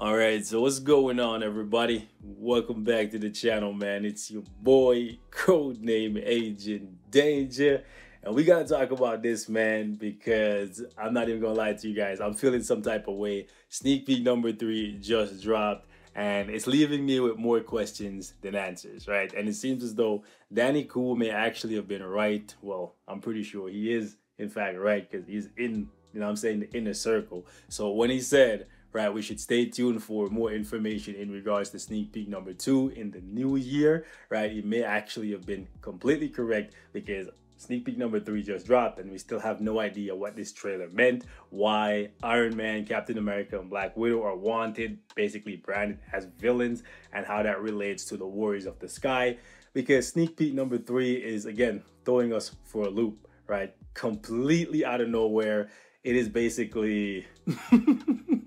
All right, so what's going on, everybody? Welcome back to the channel, man. It's your boy, codename Agent Danger. And we gotta talk about this, man, because I'm not even gonna lie to you guys. I'm feeling some type of way. Sneak peek number three just dropped, and it's leaving me with more questions than answers, right? And it seems as though Danny Cool may actually have been right. Well, I'm pretty sure he is, in fact, right, because he's in, you know I'm saying, the inner circle. So when he said, right, we should stay tuned for more information in regards to sneak peek number two in the new year, right? It may actually have been completely correct because Sneak peek number three just dropped, and we still have no idea what this trailer meant, why Iron Man, Captain America, and Black Widow are wanted, basically branded as villains, and how that relates to the Warriors of the Sky. Because sneak peek number three is, again, throwing us for a loop, right? Completely out of nowhere. It is basically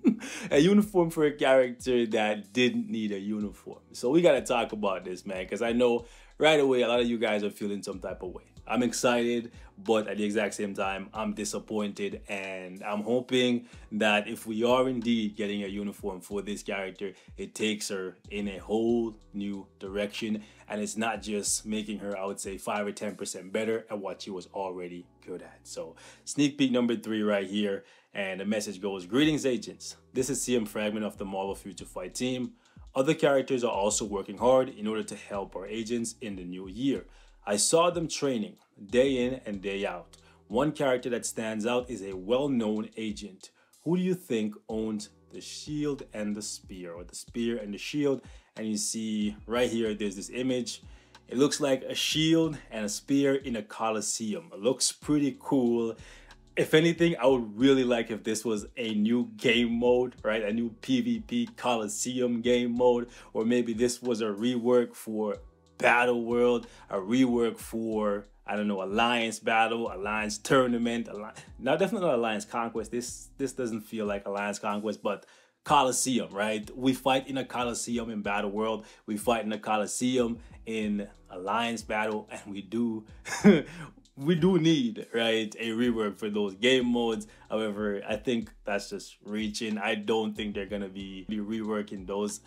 a uniform for a character that didn't need a uniform. So we got to talk about this, man, because I know right away a lot of you guys are feeling some type of way. I'm excited, but at the exact same time, I'm disappointed. And I'm hoping that if we are indeed getting a uniform for this character, it takes her in a whole new direction. And it's not just making her, I would say, 5 or 10% better at what she was already good at. So, sneak peek number three right here. And the message goes Greetings, agents. This is CM Fragment of the Marvel Future Fight team. Other characters are also working hard in order to help our agents in the new year. I saw them training day in and day out. One character that stands out is a well-known agent. Who do you think owns the shield and the spear or the spear and the shield? And you see right here, there's this image. It looks like a shield and a spear in a coliseum. It looks pretty cool. If anything, I would really like if this was a new game mode, right? A new PvP Coliseum game mode, or maybe this was a rework for battle world, a rework for I don't know alliance battle, alliance tournament, not definitely not alliance conquest. This this doesn't feel like alliance conquest, but Coliseum, right? We fight in a Coliseum in Battle World. We fight in a Coliseum in Alliance Battle, and we do we do need right a rework for those game modes. However, I think that's just reaching. I don't think they're gonna be reworking those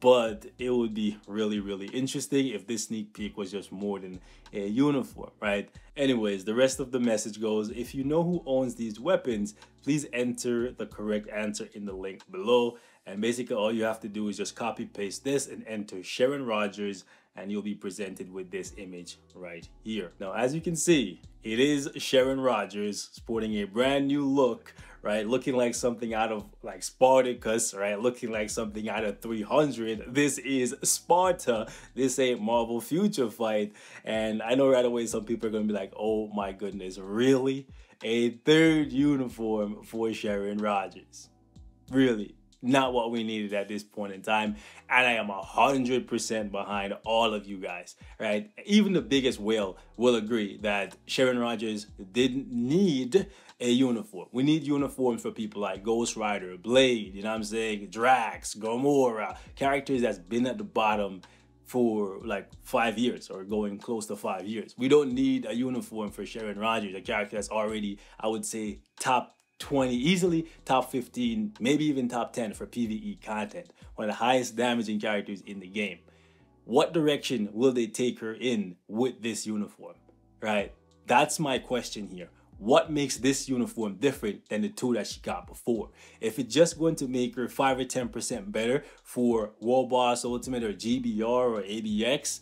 but it would be really really interesting if this sneak peek was just more than a uniform right anyways the rest of the message goes if you know who owns these weapons please enter the correct answer in the link below and basically all you have to do is just copy paste this and enter sharon rogers and you'll be presented with this image right here now as you can see it is sharon rogers sporting a brand new look right? Looking like something out of like Spartacus, right? Looking like something out of 300. This is Sparta. This ain't Marvel Future Fight. And I know right away some people are going to be like, oh my goodness, really? A third uniform for Sharon Rogers. Really? Not what we needed at this point in time. And I am 100% behind all of you guys, right? Even the biggest whale will agree that Sharon Rogers didn't need a uniform. We need uniforms for people like Ghost Rider, Blade, you know what I'm saying? Drax, Gamora, characters that's been at the bottom for like five years or going close to five years. We don't need a uniform for Sharon Rogers, a character that's already, I would say, top 20, easily top 15, maybe even top 10 for PvE content. One of the highest damaging characters in the game. What direction will they take her in with this uniform, right? That's my question here what makes this uniform different than the two that she got before? If it's just going to make her 5 or 10% better for World Boss Ultimate or GBR or ABX,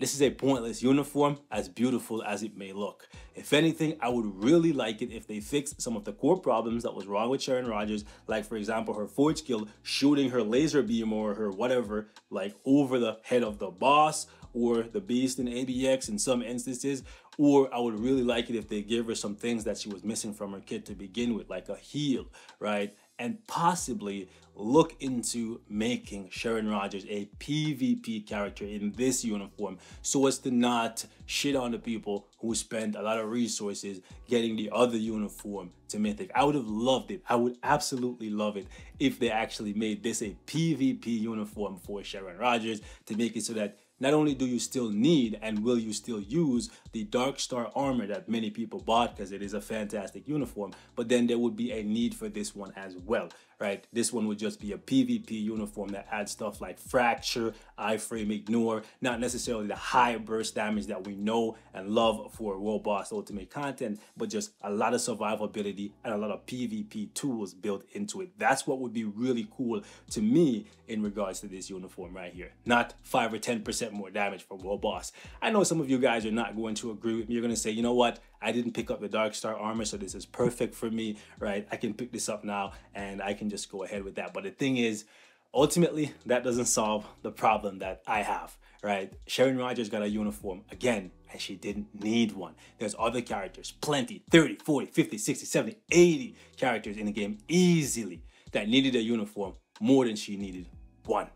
this is a pointless uniform, as beautiful as it may look. If anything, I would really like it if they fixed some of the core problems that was wrong with Sharon Rogers, like for example, her forward skill shooting her laser beam or her whatever, like over the head of the boss or the beast in ABX in some instances, or I would really like it if they give her some things that she was missing from her kit to begin with, like a heal, right? And possibly look into making Sharon Rogers a PvP character in this uniform so as to not shit on the people who spend a lot of resources getting the other uniform to Mythic. I would have loved it. I would absolutely love it if they actually made this a PvP uniform for Sharon Rogers to make it so that not only do you still need and will you still use the Dark Star armor that many people bought because it is a fantastic uniform, but then there would be a need for this one as well, right? This one would just be a PvP uniform that adds stuff like fracture, iframe, ignore, not necessarily the high burst damage that we know and love for World Boss Ultimate content, but just a lot of survivability and a lot of PvP tools built into it. That's what would be really cool to me in regards to this uniform right here. Not 5 or 10% more damage for World Boss. I know some of you guys are not going to agree with me. You're going to say, you know what? I didn't pick up the Dark Star armor, so this is perfect for me, right? I can pick this up now and I can just go ahead with that. But the thing is, ultimately, that doesn't solve the problem that I have, right? Sharon Rogers got a uniform again, and she didn't need one. There's other characters, plenty 30, 40, 50, 60, 70, 80 characters in the game easily that needed a uniform more than she needed one.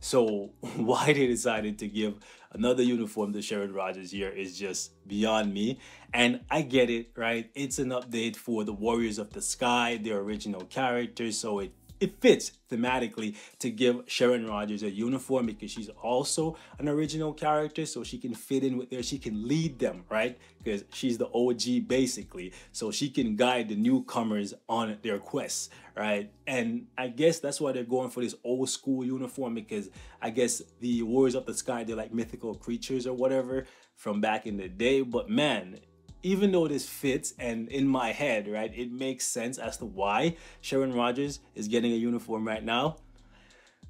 So why they decided to give another uniform to Sharon Rogers here is just beyond me. And I get it, right? It's an update for the Warriors of the Sky, their original characters, so it it fits thematically to give Sharon Rogers a uniform because she's also an original character, so she can fit in with there. She can lead them, right? Because she's the OG basically, so she can guide the newcomers on their quests, right? And I guess that's why they're going for this old school uniform because I guess the Warriors of the Sky they're like mythical creatures or whatever from back in the day. But man, even though this fits and in my head, right, it makes sense as to why Sharon Rogers is getting a uniform right now.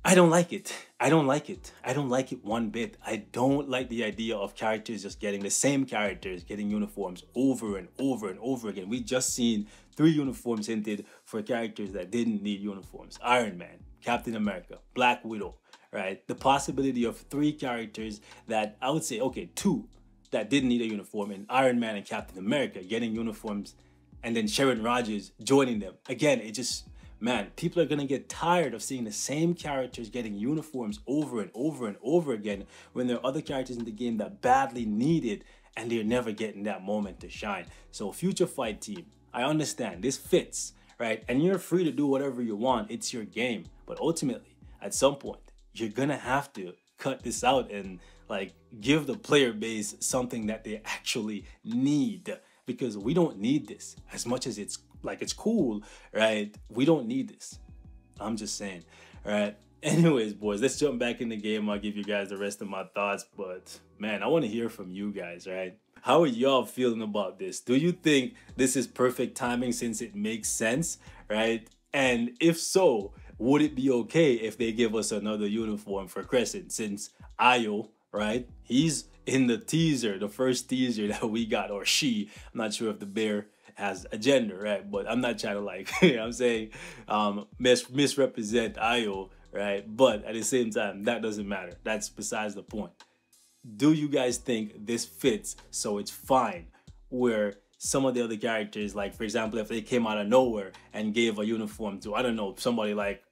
I don't like it. I don't like it. I don't like it one bit. I don't like the idea of characters just getting the same characters getting uniforms over and over and over again. We just seen three uniforms hinted for characters that didn't need uniforms. Iron Man, Captain America, Black Widow, right? The possibility of three characters that I would say, okay, two that didn't need a uniform and Iron Man and Captain America getting uniforms and then Sharon Rogers joining them. Again, it just, man, people are gonna get tired of seeing the same characters getting uniforms over and over and over again when there are other characters in the game that badly need it and they're never getting that moment to shine. So Future Fight Team, I understand, this fits, right? And you're free to do whatever you want, it's your game. But ultimately, at some point, you're gonna have to cut this out and like give the player base something that they actually need because we don't need this as much as it's like it's cool, right? We don't need this. I'm just saying, right? Anyways, boys, let's jump back in the game. I'll give you guys the rest of my thoughts, but man, I want to hear from you guys, right? How are y'all feeling about this? Do you think this is perfect timing since it makes sense, right? And if so, would it be okay if they give us another uniform for Crescent since Io right? He's in the teaser, the first teaser that we got, or she. I'm not sure if the bear has a gender, right? But I'm not trying to like, you know I'm saying, um, mis- misrepresent Io, right? But at the same time, that doesn't matter. That's besides the point. Do you guys think this fits so it's fine? Where some of the other characters, like for example, if they came out of nowhere and gave a uniform to, I don't know, somebody like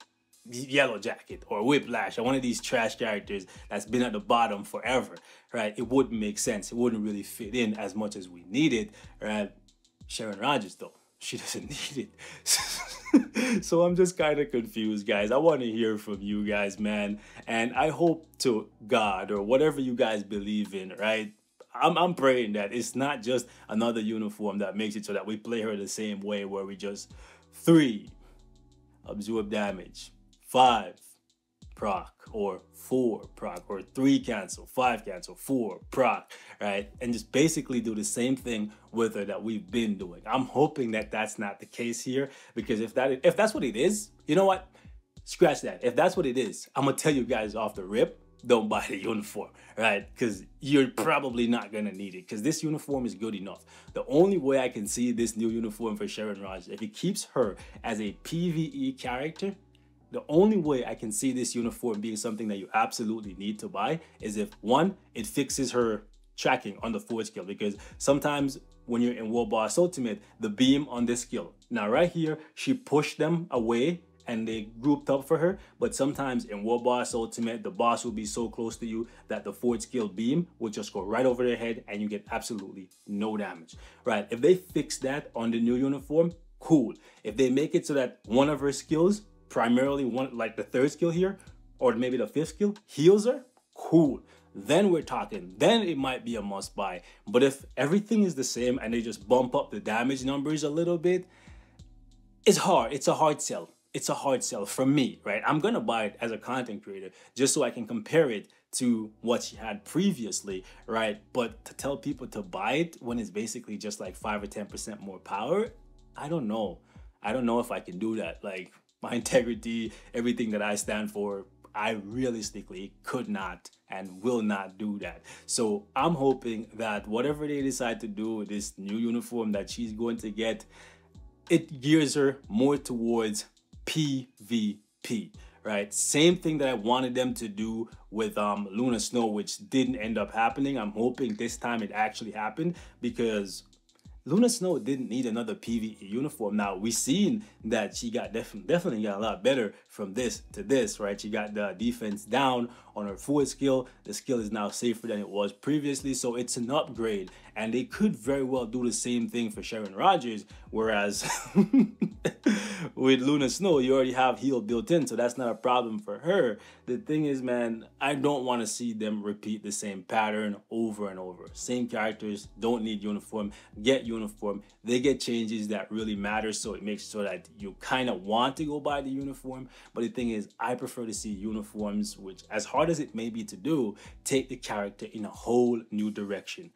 Yellow Jacket or Whiplash or one of these trash characters that's been at the bottom forever, right? It wouldn't make sense. It wouldn't really fit in as much as we needed, right? Sharon Rogers, though, she doesn't need it. so I'm just kind of confused, guys. I want to hear from you guys, man. And I hope to God or whatever you guys believe in, right? I'm, I'm praying that it's not just another uniform that makes it so that we play her the same way where we just three absorb damage five proc or four proc or three cancel, five cancel, four proc, right? And just basically do the same thing with her that we've been doing. I'm hoping that that's not the case here because if that if that's what it is, you know what? Scratch that. If that's what it is, I'm gonna tell you guys off the rip, don't buy the uniform, right? Because you're probably not gonna need it because this uniform is good enough. The only way I can see this new uniform for Sharon Rogers, if it keeps her as a PvE character, the only way I can see this uniform being something that you absolutely need to buy is if one, it fixes her tracking on the forward skill because sometimes when you're in World Boss Ultimate, the beam on this skill. Now right here, she pushed them away and they grouped up for her. But sometimes in World Boss Ultimate, the boss will be so close to you that the forward skill beam will just go right over their head and you get absolutely no damage. Right, if they fix that on the new uniform, cool. If they make it so that one of her skills primarily one like the third skill here, or maybe the fifth skill, heals her, cool. then we're talking. Then it might be a must buy. But if everything is the same and they just bump up the damage numbers a little bit, it's hard. It's a hard sell. It's a hard sell for me, right? I'm gonna buy it as a content creator just so I can compare it to what she had previously, right? But to tell people to buy it when it's basically just like five or ten percent more power, I don't know. I don't know if I can do that. Like my integrity, everything that I stand for, I realistically could not and will not do that. So I'm hoping that whatever they decide to do with this new uniform that she's going to get, it gears her more towards PvP, right? Same thing that I wanted them to do with um, Luna Snow, which didn't end up happening. I'm hoping this time it actually happened because Luna Snow didn't need another PvE uniform. Now we seen that she got def definitely got a lot better from this to this, right? She got the defense down on her forward skill. The skill is now safer than it was previously, so it's an upgrade. And they could very well do the same thing for Sharon Rogers, whereas with Luna Snow, you already have heal built in, so that's not a problem for her. The thing is, man, I don't want to see them repeat the same pattern over and over. Same characters don't need uniform, get uniform. They get changes that really matter, so it makes sure that you kind of want to go buy the uniform. But the thing is, I prefer to see uniforms, which as hard as it may be to do, take the character in a whole new direction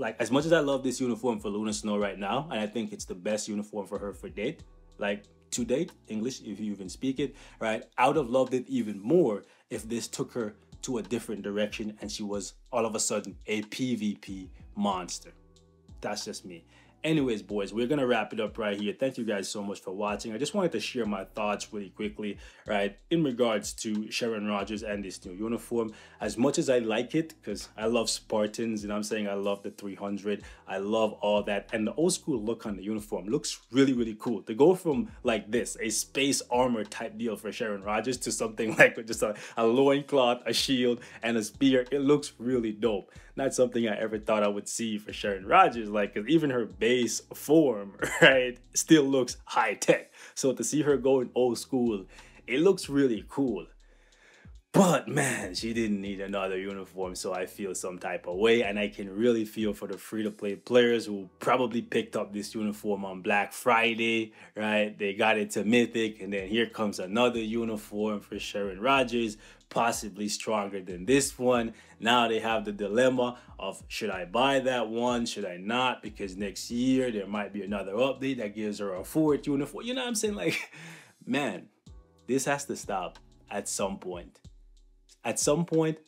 like as much as I love this uniform for Luna Snow right now, and I think it's the best uniform for her for date, like to date, English, if you even speak it, right? I would have loved it even more if this took her to a different direction and she was all of a sudden a PvP monster. That's just me. Anyways, boys, we're gonna wrap it up right here. Thank you guys so much for watching. I just wanted to share my thoughts really quickly, right, in regards to Sharon Rogers and this new uniform. As much as I like it, because I love Spartans, and I'm saying I love the 300, I love all that, and the old school look on the uniform looks really, really cool. To go from like this, a space armor type deal for Sharon Rogers, to something like just a, a loincloth, a shield, and a spear, it looks really dope not something I ever thought I would see for Sharon Rogers. Like, cause even her base form, right, still looks high tech. So to see her going old school, it looks really cool. But man, she didn't need another uniform, so I feel some type of way, and I can really feel for the free-to-play players who probably picked up this uniform on Black Friday, right? They got it to Mythic, and then here comes another uniform for Sharon Rogers, possibly stronger than this one. Now they have the dilemma of should I buy that one? Should I not? Because next year there might be another update that gives her a fourth uniform. You know what I'm saying? Like, man, this has to stop at some point at some point,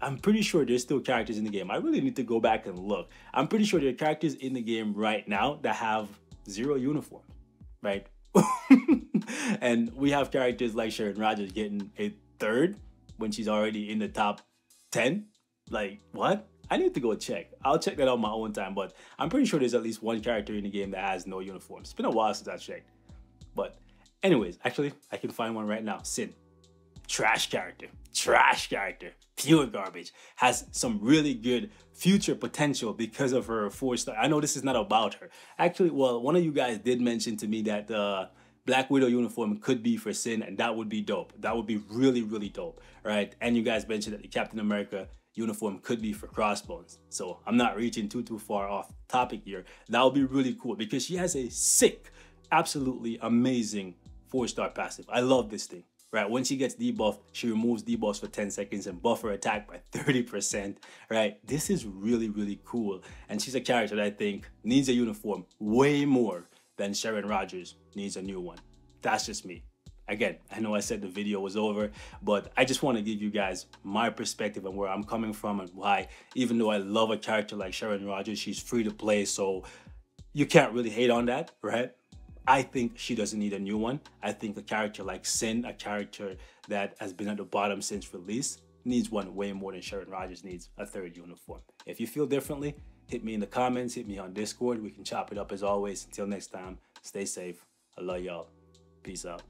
I'm pretty sure there's still characters in the game. I really need to go back and look. I'm pretty sure there are characters in the game right now that have zero uniform, right? and we have characters like Sharon Rogers getting a third when she's already in the top 10. Like, what? I need to go check. I'll check that out my own time, but I'm pretty sure there's at least one character in the game that has no uniform. It's been a while since I checked. But anyways, actually, I can find one right now. Sin. Trash character trash character, pure garbage, has some really good future potential because of her four star. I know this is not about her. Actually, well, one of you guys did mention to me that uh, Black Widow uniform could be for Sin, and that would be dope. That would be really, really dope, right? And you guys mentioned that the Captain America uniform could be for Crossbones. So I'm not reaching too, too far off topic here. That would be really cool because she has a sick, absolutely amazing four star passive. I love this thing right? When she gets debuffed, she removes debuffs for 10 seconds and buffer attack by 30%, right? This is really, really cool. And she's a character that I think needs a uniform way more than Sharon Rogers needs a new one. That's just me. Again, I know I said the video was over, but I just want to give you guys my perspective and where I'm coming from and why, even though I love a character like Sharon Rogers, she's free to play, so you can't really hate on that, right? I think she doesn't need a new one. I think a character like Sin, a character that has been at the bottom since release, needs one way more than Sharon Rogers needs a third uniform. If you feel differently, hit me in the comments, hit me on Discord. We can chop it up as always. Until next time, stay safe. I love y'all. Peace out.